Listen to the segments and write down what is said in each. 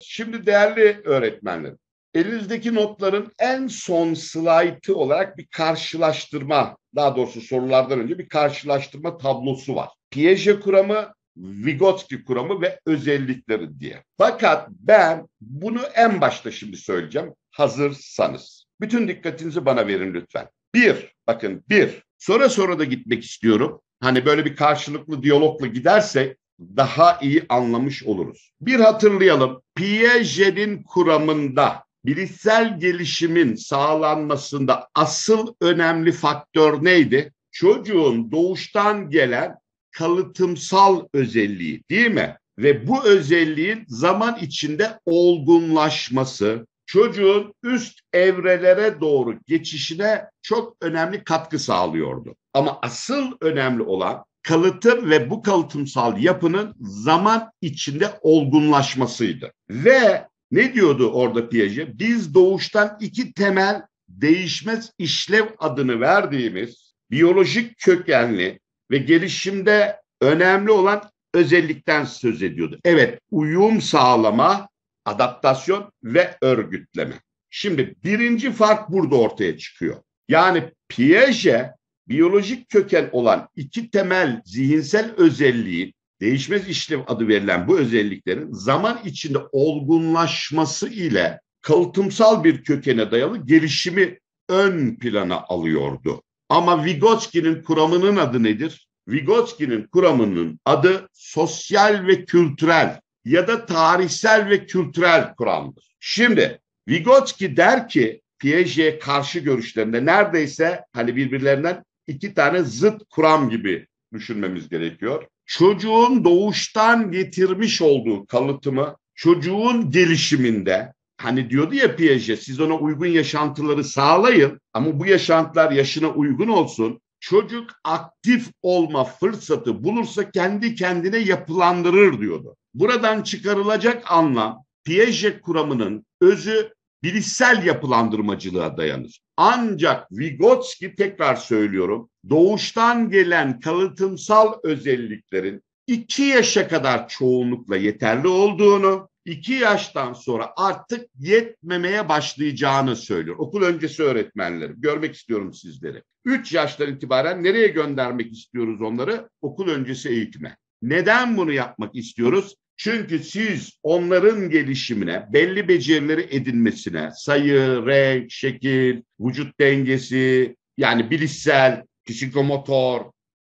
Şimdi değerli öğretmenlerim, elinizdeki notların en son slaytı olarak bir karşılaştırma, daha doğrusu sorulardan önce bir karşılaştırma tablosu var. Piaget kuramı, Vygotsky kuramı ve özellikleri diye. Fakat ben bunu en başta şimdi söyleyeceğim. Hazırsanız. Bütün dikkatinizi bana verin lütfen. Bir, bakın bir. Sonra sonra da gitmek istiyorum. Hani böyle bir karşılıklı diyalogla gidersek daha iyi anlamış oluruz. Bir hatırlayalım. Piaget'in kuramında bilişsel gelişimin sağlanmasında asıl önemli faktör neydi? Çocuğun doğuştan gelen kalıtımsal özelliği değil mi? Ve bu özelliğin zaman içinde olgunlaşması, çocuğun üst evrelere doğru geçişine çok önemli katkı sağlıyordu. Ama asıl önemli olan kalıtım ve bu kalıtımsal yapının zaman içinde olgunlaşmasıydı. Ve ne diyordu orada Piaget? Biz doğuştan iki temel değişmez işlev adını verdiğimiz biyolojik kökenli ve gelişimde önemli olan özellikten söz ediyordu. Evet, uyum sağlama, adaptasyon ve örgütleme. Şimdi birinci fark burada ortaya çıkıyor. Yani Piaget biyolojik köken olan iki temel zihinsel özelliğin değişmez işlev adı verilen bu özelliklerin zaman içinde olgunlaşması ile kalıtımsal bir kökene dayalı gelişimi ön plana alıyordu. Ama Vygotsky'nin kuramının adı nedir? Vygotsky'nin kuramının adı sosyal ve kültürel ya da tarihsel ve kültürel kuramdır. Şimdi Vygotsky der ki Piaget karşı görüşlerinde neredeyse hani birbirlerinden iki tane zıt kuram gibi düşünmemiz gerekiyor. Çocuğun doğuştan getirmiş olduğu kalıtımı çocuğun gelişiminde hani diyordu ya Piaget siz ona uygun yaşantıları sağlayın ama bu yaşantılar yaşına uygun olsun. Çocuk aktif olma fırsatı bulursa kendi kendine yapılandırır diyordu. Buradan çıkarılacak anlam Piaget kuramının özü bilişsel yapılandırmacılığa dayanır. Ancak Vygotsky tekrar söylüyorum doğuştan gelen kalıtımsal özelliklerin iki yaşa kadar çoğunlukla yeterli olduğunu, iki yaştan sonra artık yetmemeye başlayacağını söylüyor. Okul öncesi öğretmenlerim, görmek istiyorum sizleri. Üç yaştan itibaren nereye göndermek istiyoruz onları? Okul öncesi eğitime. Neden bunu yapmak istiyoruz? Çünkü siz onların gelişimine, belli becerileri edinmesine, sayı, renk, şekil, vücut dengesi, yani bilişsel, psikomotor,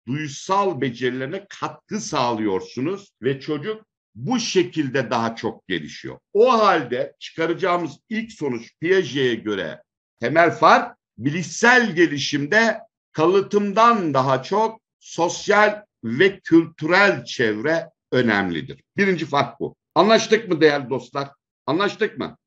duysal becerilerine katkı sağlıyorsunuz ve çocuk bu şekilde daha çok gelişiyor. O halde çıkaracağımız ilk sonuç Piaget'e göre temel fark bilişsel gelişimde kalıtımdan daha çok sosyal ve kültürel çevre önemlidir. Birinci fark bu. Anlaştık mı değerli dostlar? Anlaştık mı?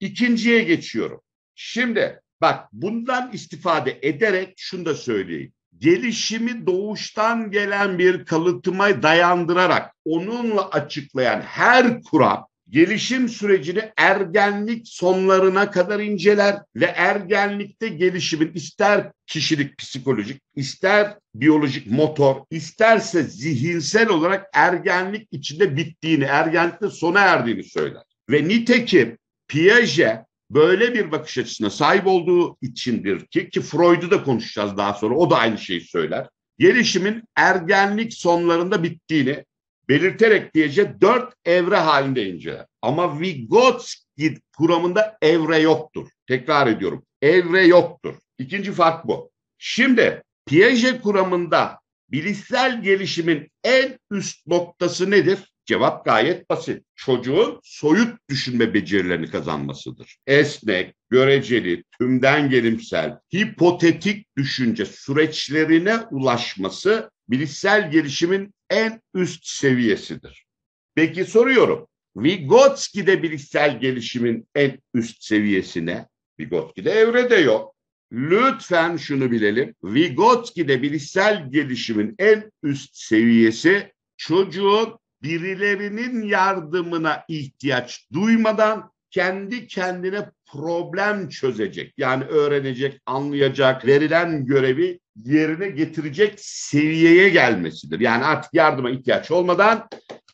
İkinciye geçiyorum. Şimdi bak bundan istifade ederek şunu da söyleyeyim. Gelişimi doğuştan gelen bir kalıtıma dayandırarak onunla açıklayan her kuram gelişim sürecini ergenlik sonlarına kadar inceler ve ergenlikte gelişimin ister kişilik psikolojik, ister biyolojik motor, isterse zihinsel olarak ergenlik içinde bittiğini, ergenlikte sona erdiğini söyler. Ve nitekim Piaget böyle bir bakış açısına sahip olduğu içindir ki ki Freud'u da konuşacağız daha sonra o da aynı şeyi söyler. Gelişimin ergenlik sonlarında bittiğini belirterek diyecek dört evre halinde inceler. Ama Vygotsky kuramında evre yoktur. Tekrar ediyorum. Evre yoktur. İkinci fark bu. Şimdi Piaget kuramında bilişsel gelişimin en üst noktası nedir? Cevap gayet basit. Çocuğun soyut düşünme becerilerini kazanmasıdır. Esnek, göreceli, tümden gelimsel, hipotetik düşünce süreçlerine ulaşması bilişsel gelişimin en üst seviyesidir. Peki soruyorum. Vygotsky'de bilişsel gelişimin en üst seviyesine, Vygotsky'de evrede yok. Lütfen şunu bilelim. Vygotsky'de bilişsel gelişimin en üst seviyesi çocuğun birilerinin yardımına ihtiyaç duymadan kendi kendine problem çözecek. Yani öğrenecek, anlayacak, verilen görevi yerine getirecek seviyeye gelmesidir. Yani artık yardıma ihtiyaç olmadan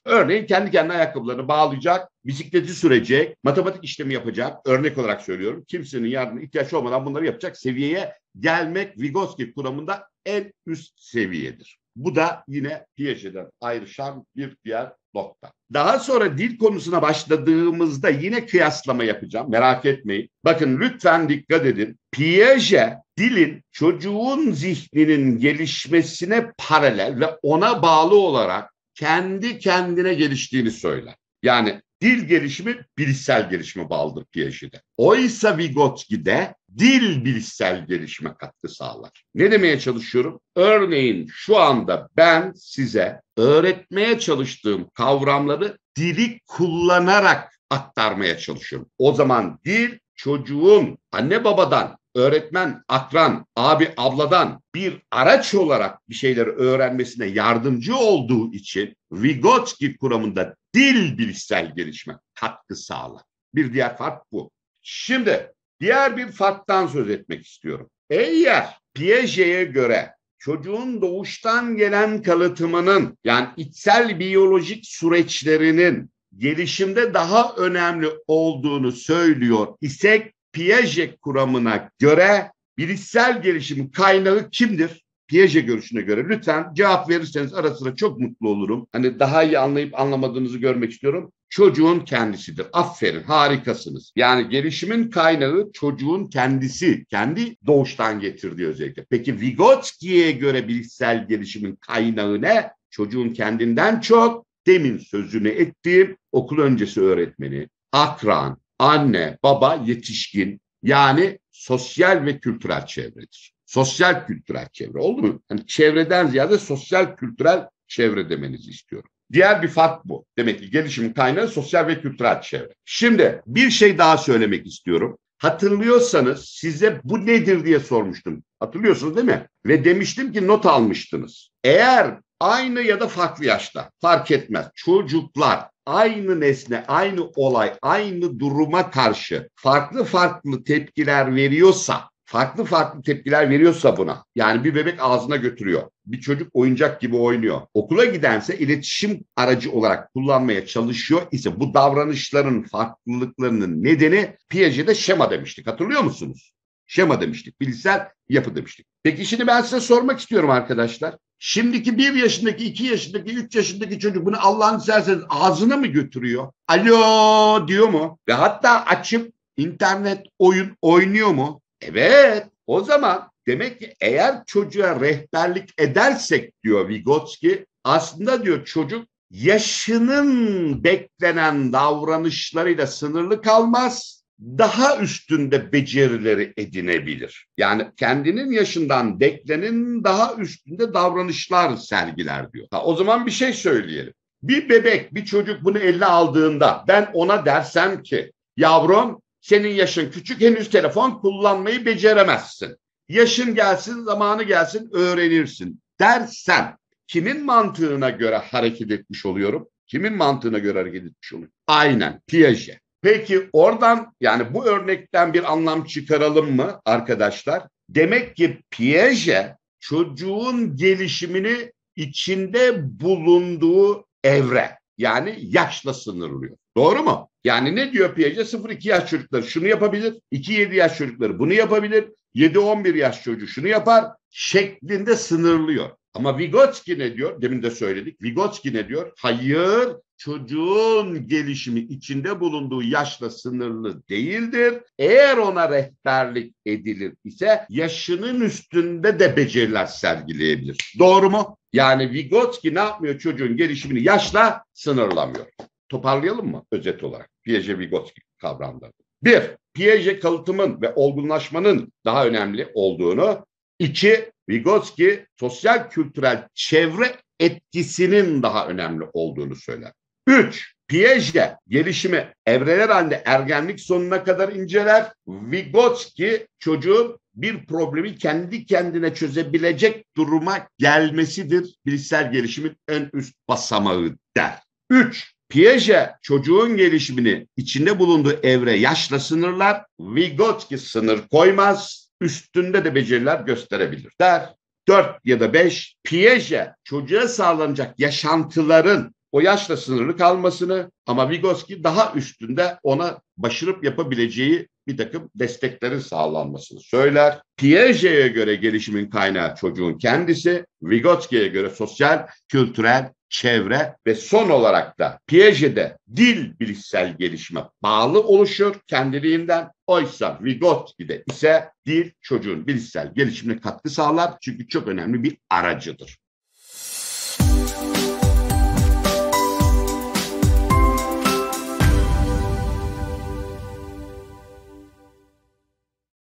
Örneğin kendi kendine ayakkabılarını bağlayacak, bisikleti sürecek, matematik işlemi yapacak. Örnek olarak söylüyorum. Kimsenin yardımına ihtiyaç olmadan bunları yapacak seviyeye gelmek Vygotsky kuramında en üst seviyedir. Bu da yine Piaget'den ayrışan bir diğer nokta. Daha sonra dil konusuna başladığımızda yine kıyaslama yapacağım. Merak etmeyin. Bakın lütfen dikkat edin. Piaget dilin çocuğun zihninin gelişmesine paralel ve ona bağlı olarak kendi kendine geliştiğini söyler. Yani dil gelişimi bilişsel gelişime bağlıdır Piaget'e. Oysa Vygotsky'de dil bilişsel gelişime katkı sağlar. Ne demeye çalışıyorum? Örneğin şu anda ben size öğretmeye çalıştığım kavramları dili kullanarak aktarmaya çalışıyorum. O zaman dil çocuğun anne babadan öğretmen, akran, abi, abladan bir araç olarak bir şeyleri öğrenmesine yardımcı olduğu için Vygotsky kuramında dil bilişsel gelişme katkı sağlar. Bir diğer fark bu. Şimdi diğer bir farktan söz etmek istiyorum. Eğer Piaget'e göre çocuğun doğuştan gelen kalıtımının yani içsel biyolojik süreçlerinin gelişimde daha önemli olduğunu söylüyor isek Piaget kuramına göre bilişsel gelişimin kaynağı kimdir? Piaget görüşüne göre lütfen cevap verirseniz ara sıra çok mutlu olurum. Hani daha iyi anlayıp anlamadığınızı görmek istiyorum. Çocuğun kendisidir. Aferin, harikasınız. Yani gelişimin kaynağı çocuğun kendisi, kendi doğuştan getirdiği özellikle. Peki Vygotsky'ye göre bilişsel gelişimin kaynağı ne? Çocuğun kendinden çok demin sözünü ettiğim okul öncesi öğretmeni, akran, anne, baba, yetişkin yani sosyal ve kültürel çevredir. Sosyal kültürel çevre oldu mu? Yani çevreden ziyade sosyal kültürel çevre demenizi istiyorum. Diğer bir fark bu. Demek ki gelişimin kaynağı sosyal ve kültürel çevre. Şimdi bir şey daha söylemek istiyorum. Hatırlıyorsanız size bu nedir diye sormuştum. Hatırlıyorsunuz değil mi? Ve demiştim ki not almıştınız. Eğer aynı ya da farklı yaşta fark etmez. Çocuklar aynı nesne, aynı olay, aynı duruma karşı farklı farklı tepkiler veriyorsa, farklı farklı tepkiler veriyorsa buna, yani bir bebek ağzına götürüyor, bir çocuk oyuncak gibi oynuyor, okula gidense iletişim aracı olarak kullanmaya çalışıyor ise bu davranışların farklılıklarının nedeni Piaget'de şema demiştik. Hatırlıyor musunuz? Şema demiştik, bilişsel yapı demiştik. Peki şimdi ben size sormak istiyorum arkadaşlar. Şimdiki bir yaşındaki, iki yaşındaki, üç yaşındaki çocuk bunu Allah'ın isterseniz ağzına mı götürüyor? Alo diyor mu? Ve hatta açıp internet oyun oynuyor mu? Evet. O zaman demek ki eğer çocuğa rehberlik edersek diyor Vygotsky aslında diyor çocuk yaşının beklenen davranışlarıyla sınırlı kalmaz daha üstünde becerileri edinebilir. Yani kendinin yaşından beklenin daha üstünde davranışlar sergiler diyor. Ha, o zaman bir şey söyleyelim. Bir bebek, bir çocuk bunu eline aldığında ben ona dersem ki yavrum senin yaşın küçük henüz telefon kullanmayı beceremezsin. Yaşın gelsin, zamanı gelsin öğrenirsin dersen kimin mantığına göre hareket etmiş oluyorum? Kimin mantığına göre hareket etmiş oluyorum? Aynen Piaget. Peki oradan yani bu örnekten bir anlam çıkaralım mı arkadaşlar? Demek ki Piaget çocuğun gelişimini içinde bulunduğu evre yani yaşla sınırlıyor. Doğru mu? Yani ne diyor Piaget? 0-2 yaş çocukları şunu yapabilir, 2-7 yaş çocukları bunu yapabilir, 7-11 yaş çocuğu şunu yapar şeklinde sınırlıyor. Ama Vygotsky ne diyor? Demin de söyledik. Vygotsky ne diyor? Hayır, çocuğun gelişimi içinde bulunduğu yaşla sınırlı değildir. Eğer ona rehberlik edilir ise yaşının üstünde de beceriler sergileyebilir. Doğru mu? Yani Vygotsky ne yapmıyor? Çocuğun gelişimini yaşla sınırlamıyor. Toparlayalım mı özet olarak? Piaget-Vygotsky kavramları. Bir, Piaget kalıtımın ve olgunlaşmanın daha önemli olduğunu, iki, Vygotsky sosyal kültürel çevre etkisinin daha önemli olduğunu söyler. Üç, Piaget gelişimi evreler halinde ergenlik sonuna kadar inceler. Vygotsky çocuğun bir problemi kendi kendine çözebilecek duruma gelmesidir. Bilişsel gelişimin en üst basamağı der. Üç, Piaget çocuğun gelişimini içinde bulunduğu evre yaşla sınırlar. Vygotsky sınır koymaz. Üstünde de beceriler gösterebilir der. Dört ya da beş Piaget çocuğa sağlanacak yaşantıların o yaşla sınırlı kalmasını ama Vygotsky daha üstünde ona başarıp yapabileceği bir takım desteklerin sağlanmasını söyler. Piaget'e göre gelişimin kaynağı çocuğun kendisi, Vygotsky'ye göre sosyal, kültürel, çevre ve son olarak da Piaget'de dil bilişsel gelişime bağlı oluşur kendiliğinden. Oysa Vygotsky'de ise dil çocuğun bilişsel gelişimine katkı sağlar çünkü çok önemli bir aracıdır.